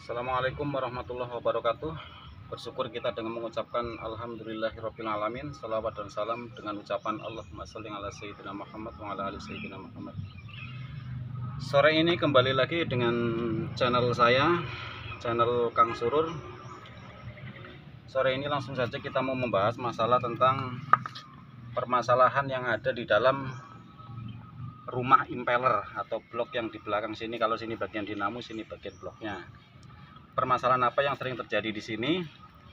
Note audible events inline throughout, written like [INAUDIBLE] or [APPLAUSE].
Assalamualaikum warahmatullahi wabarakatuh. Bersyukur kita dengan mengucapkan Alhamdulillahirrabbilalamin Salawat dan salam dengan ucapan Allahumma salli ala Sayyidina Muhammad wa ala ali Sayyidina Muhammad. Sore ini kembali lagi dengan channel saya Channel Kang Surur. Sore ini langsung saja kita mau membahas masalah tentang Permasalahan yang ada di dalam rumah impeller atau blok yang di belakang sini. Kalau sini bagian dinamo sini bagian bloknya permasalahan apa yang sering terjadi di sini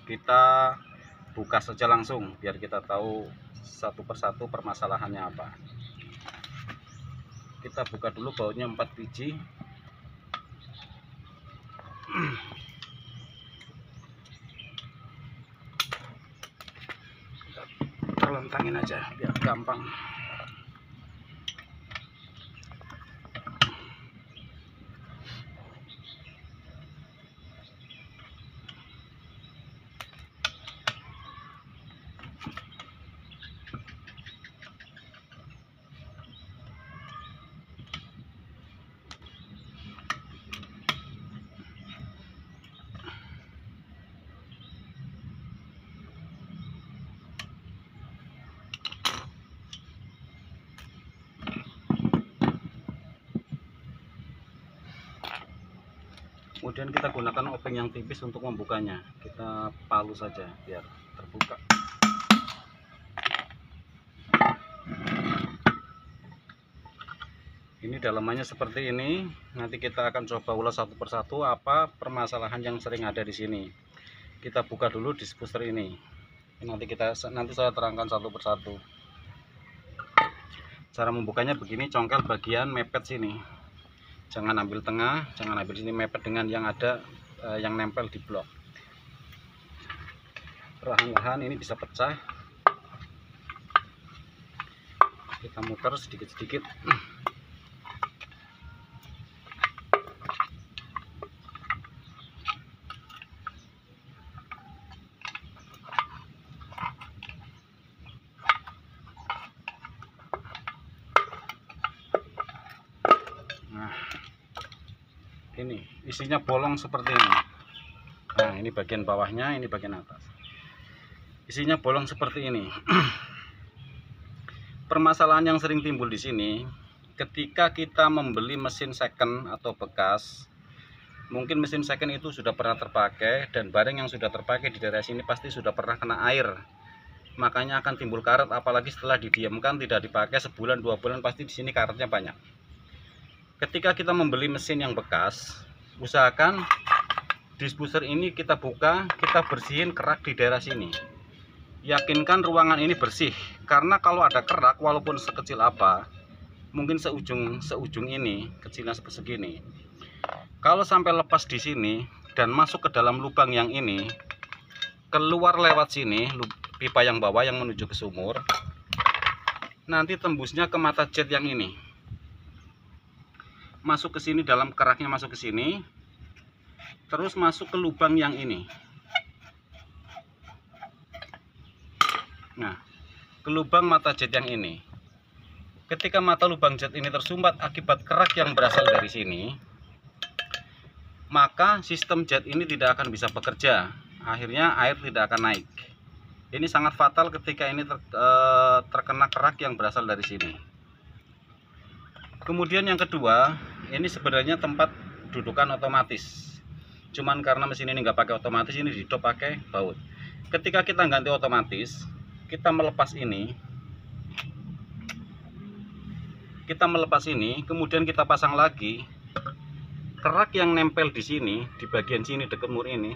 kita buka saja langsung biar kita tahu satu persatu permasalahannya apa. Kita buka dulu bautnya 4 biji. Kita lentangin aja biar gampang kemudian kita gunakan obeng yang tipis untuk membukanya. Kita palu saja biar terbuka. Ini dalamannya seperti ini. Nanti kita akan coba ulas satu persatu apa permasalahan yang sering ada di sini. Kita buka dulu dispuster ini. Nanti kita nanti saya terangkan satu persatu. Cara membukanya begini congkel bagian mepet sini jangan ambil tengah jangan ambil sini mepet dengan yang ada eh, yang nempel di blok. Perlahan-lahan ini bisa pecah. Kita muter sedikit-sedikit nah isinya bolong seperti ini. Nah ini bagian bawahnya ini bagian atas. Isinya bolong seperti ini. [CLEARS THROAT] Permasalahan yang sering timbul di sini ketika kita membeli mesin second atau bekas mungkin mesin second itu sudah pernah terpakai dan barang yang sudah terpakai di daerah sini pasti sudah pernah kena air. Makanya akan timbul karet apalagi setelah didiamkan tidak dipakai sebulan dua bulan pasti di sini karetnya banyak. Ketika kita membeli mesin yang bekas usahakan dispuser ini kita buka kita bersihin kerak di daerah sini. Yakinkan ruangan ini bersih karena kalau ada kerak walaupun sekecil apa mungkin seujung seujung ini kecilnya segini kalau sampai lepas di sini dan masuk ke dalam lubang yang ini keluar lewat sini pipa yang bawah yang menuju ke sumur nanti tembusnya ke mata jet yang ini masuk ke sini dalam keraknya masuk ke sini. Terus masuk ke lubang yang ini. Nah ke lubang mata jet yang ini. Ketika mata lubang jet ini tersumbat akibat kerak yang berasal dari sini maka sistem jet ini tidak akan bisa bekerja. Akhirnya air tidak akan naik. Ini sangat fatal ketika ini ter, eh, terkena kerak yang berasal dari sini. Kemudian yang kedua ini sebenarnya tempat dudukan otomatis. Cuman karena mesin ini nggak pakai otomatis ini didop pakai baut. Ketika kita ganti otomatis kita melepas ini kita melepas ini kemudian kita pasang lagi kerak yang nempel di sini di bagian sini dekat mur ini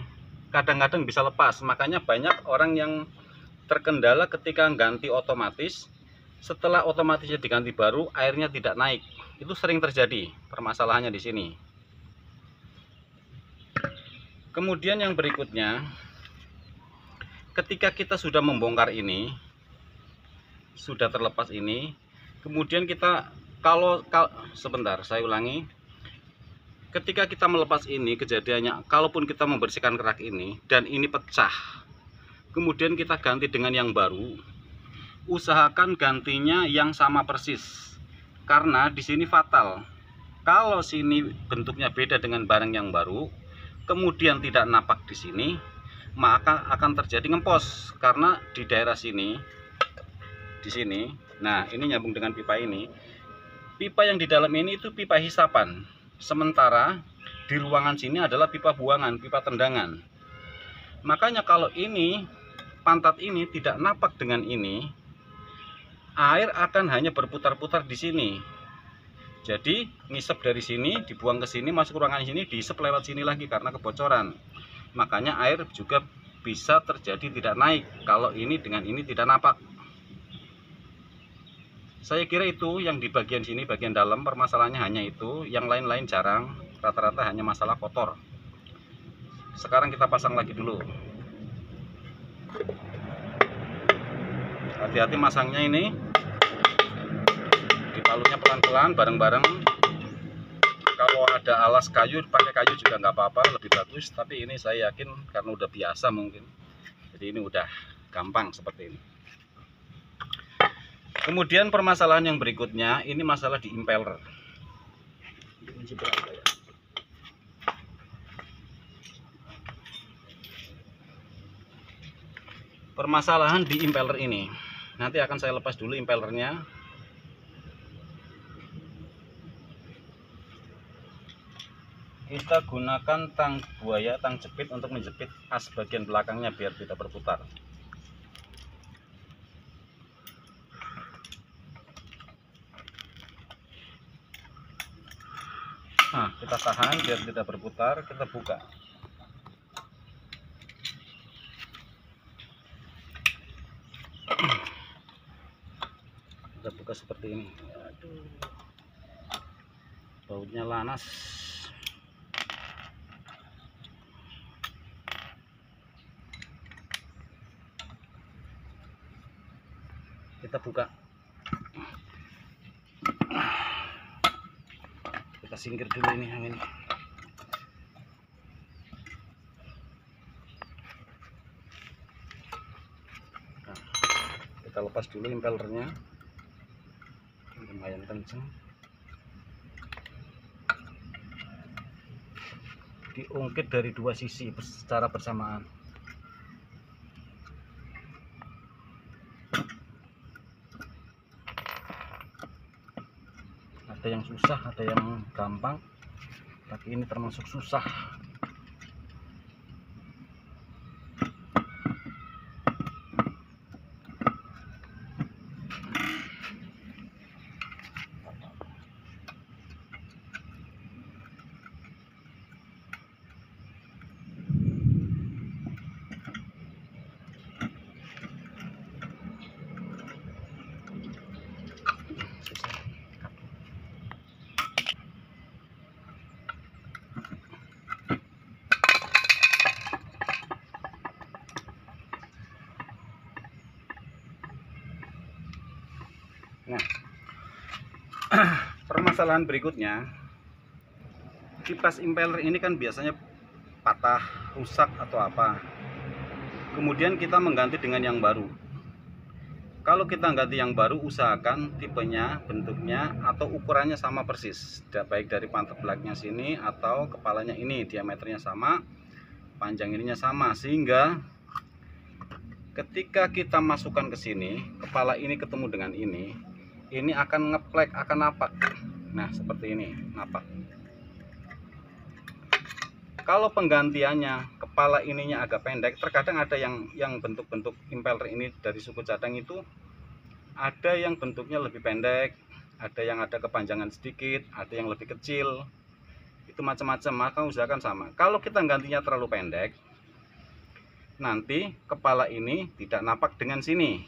kadang-kadang bisa lepas. Makanya banyak orang yang terkendala ketika ganti otomatis setelah otomatisnya diganti baru airnya tidak naik. Itu sering terjadi permasalahannya di sini. Kemudian yang berikutnya ketika kita sudah membongkar ini sudah terlepas ini kemudian kita kalau, kalau sebentar saya ulangi. Ketika kita melepas ini kejadiannya kalaupun kita membersihkan kerak ini dan ini pecah kemudian kita ganti dengan yang baru usahakan gantinya yang sama persis. Karena di sini fatal. Kalau sini bentuknya beda dengan barang yang baru kemudian tidak napak di sini maka akan terjadi ngempos. Karena di daerah sini di sini nah ini nyambung dengan pipa ini. Pipa yang di dalam ini itu pipa hisapan. Sementara di ruangan sini adalah pipa buangan pipa tendangan. Makanya kalau ini pantat ini tidak napak dengan ini air akan hanya berputar-putar di sini. Jadi ngisep dari sini dibuang ke sini masuk ruangan sini diisep lewat sini lagi karena kebocoran. Makanya air juga bisa terjadi tidak naik kalau ini dengan ini tidak napak saya kira itu yang di bagian sini bagian dalam permasalahannya hanya itu. Yang lain-lain jarang rata-rata hanya masalah kotor. Sekarang kita pasang lagi dulu hati-hati masangnya ini. Dipalunya pelan-pelan bareng-bareng. Kalau ada alas kayu pakai kayu juga nggak apa-apa lebih bagus. Tapi ini saya yakin karena udah biasa mungkin. Jadi ini udah gampang seperti ini. Kemudian permasalahan yang berikutnya ini masalah di impeller. Permasalahan di impeller ini nanti akan saya lepas dulu impellernya kita gunakan tang buaya tang jepit untuk menjepit as bagian belakangnya biar tidak berputar. Nah kita tahan biar tidak berputar kita buka kita buka seperti ini. Bautnya lanas. Kita buka. Kita singkir dulu ini yang ini. Nah, kita lepas dulu impellernya lumayan kenceng. Diungkit dari dua sisi secara bersamaan. Ada yang susah ada yang gampang. Tapi ini termasuk susah Nah, [CLEARS THROAT] permasalahan berikutnya, kipas impeller ini kan biasanya patah, rusak atau apa. Kemudian kita mengganti dengan yang baru. Kalau kita ganti yang baru, usahakan tipenya, bentuknya, atau ukurannya sama persis. Baik dari pantat belakangnya sini atau kepalanya ini, diameternya sama, panjang ininya sama, sehingga ketika kita masukkan ke sini, kepala ini ketemu dengan ini, ini akan ngeplek akan napak. Nah seperti ini napak. Kalau penggantiannya kepala ininya agak pendek terkadang ada yang yang bentuk-bentuk impeller ini dari suku cadang itu ada yang bentuknya lebih pendek ada yang ada kepanjangan sedikit ada yang lebih kecil. Itu macam-macam maka usahakan sama. Kalau kita gantinya terlalu pendek nanti kepala ini tidak napak dengan sini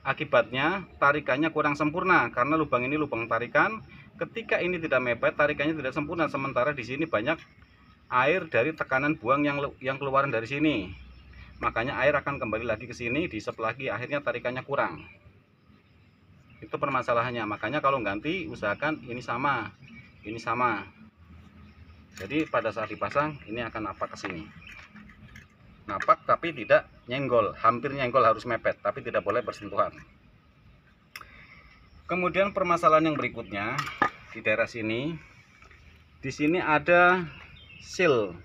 Akibatnya tarikannya kurang sempurna karena lubang ini lubang tarikan. Ketika ini tidak mepet, tarikannya tidak sempurna. Sementara di sini banyak air dari tekanan buang yang yang keluaran dari sini. Makanya air akan kembali lagi ke sini, diisep lagi, akhirnya tarikannya kurang. Itu permasalahannya. Makanya kalau ganti usahakan ini sama, ini sama. Jadi pada saat dipasang ini akan apa ke sini napak tapi tidak nyenggol hampir nyenggol harus mepet tapi tidak boleh bersentuhan. Kemudian permasalahan yang berikutnya di daerah sini di sini ada seal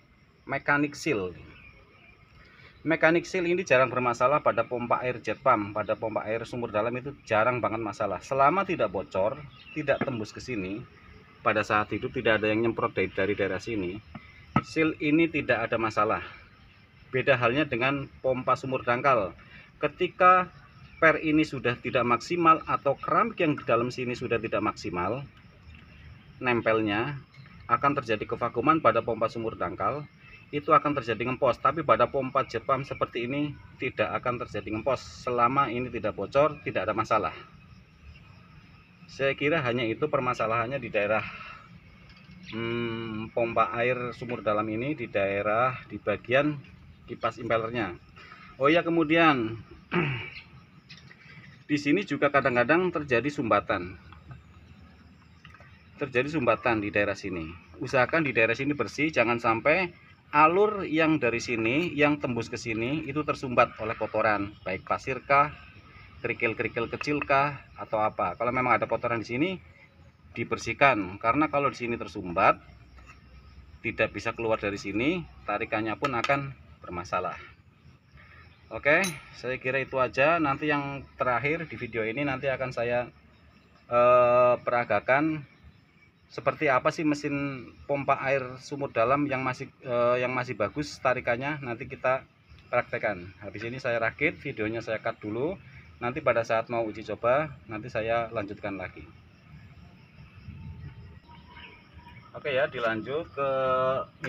mekanik seal. Mekanik seal ini jarang bermasalah pada pompa air jet pump pada pompa air sumur dalam itu jarang banget masalah. Selama tidak bocor tidak tembus ke sini pada saat hidup tidak ada yang nyemprot dari daerah sini seal ini tidak ada masalah beda halnya dengan pompa sumur dangkal. Ketika per ini sudah tidak maksimal atau keramik yang di dalam sini sudah tidak maksimal nempelnya akan terjadi kevakuman pada pompa sumur dangkal. Itu akan terjadi ngempos tapi pada pompa Jepang seperti ini tidak akan terjadi ngempos. Selama ini tidak bocor tidak ada masalah. Saya kira hanya itu permasalahannya di daerah hmm, pompa air sumur dalam ini di daerah di bagian kipas impellernya Oh ya kemudian [CLEARS THROAT] di sini juga kadang-kadang terjadi sumbatan. Terjadi sumbatan di daerah sini. Usahakan di daerah sini bersih jangan sampai alur yang dari sini yang tembus ke sini itu tersumbat oleh kotoran baik pasir kah kerikil-kerikil kecil kah atau apa. Kalau memang ada kotoran di sini dibersihkan. Karena kalau di sini tersumbat tidak bisa keluar dari sini tarikannya pun akan bermasalah. Oke saya kira itu aja. Nanti yang terakhir di video ini nanti akan saya eh, peragakan seperti apa sih mesin pompa air sumur dalam yang masih eh, yang masih bagus tarikannya. Nanti kita praktekkan. Habis ini saya rakit videonya saya cut dulu. Nanti pada saat mau uji coba nanti saya lanjutkan lagi oke ya dilanjut ke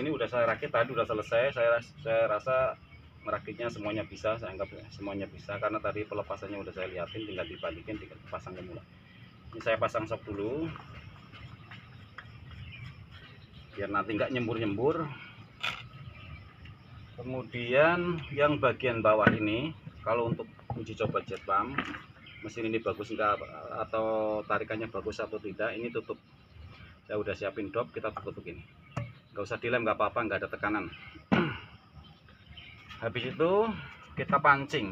ini udah saya rakit tadi udah selesai. Saya saya rasa merakitnya semuanya bisa saya anggap semuanya bisa. Karena tadi pelepasannya udah saya liatin tinggal dibalikin tinggal pasang kemula ini saya pasang sok dulu. Biar nanti nggak nyembur-nyembur. Kemudian yang bagian bawah ini kalau untuk uji coba jet pump mesin ini bagus enggak atau tarikannya bagus atau tidak ini tutup saya udah siapin dop kita tutup ini. Nggak usah dilem nggak apa-apa nggak ada tekanan. [CLEARS THROAT] Habis itu kita pancing.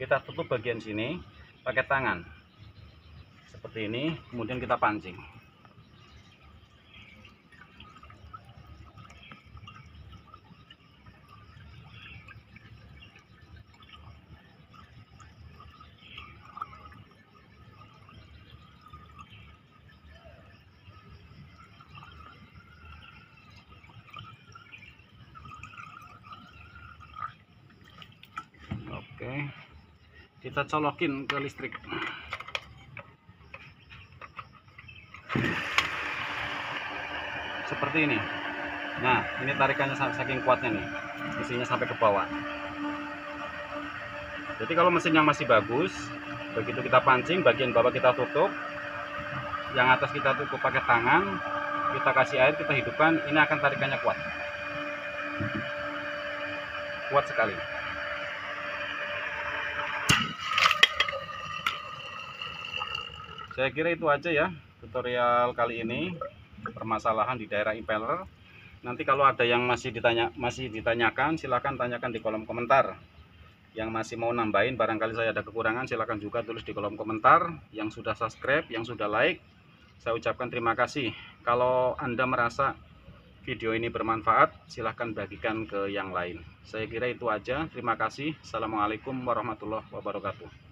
Kita tutup bagian sini pakai tangan. Seperti ini kemudian kita pancing oke kita colokin ke listrik. Seperti ini. Nah ini tarikannya saking kuatnya nih. Mesinnya sampai ke bawah. Jadi kalau mesinnya masih bagus begitu kita pancing bagian bawah kita tutup yang atas kita tutup pakai tangan kita kasih air kita hidupkan ini akan tarikannya kuat. Kuat sekali saya kira itu aja ya tutorial kali ini. Permasalahan di daerah impeller. Nanti kalau ada yang masih ditanya masih ditanyakan silahkan tanyakan di kolom komentar. Yang masih mau nambahin barangkali saya ada kekurangan silahkan juga tulis di kolom komentar. Yang sudah subscribe yang sudah like saya ucapkan terima kasih. Kalau anda merasa video ini bermanfaat silahkan bagikan ke yang lain. Saya kira itu aja. Terima kasih. Assalamualaikum warahmatullahi wabarakatuh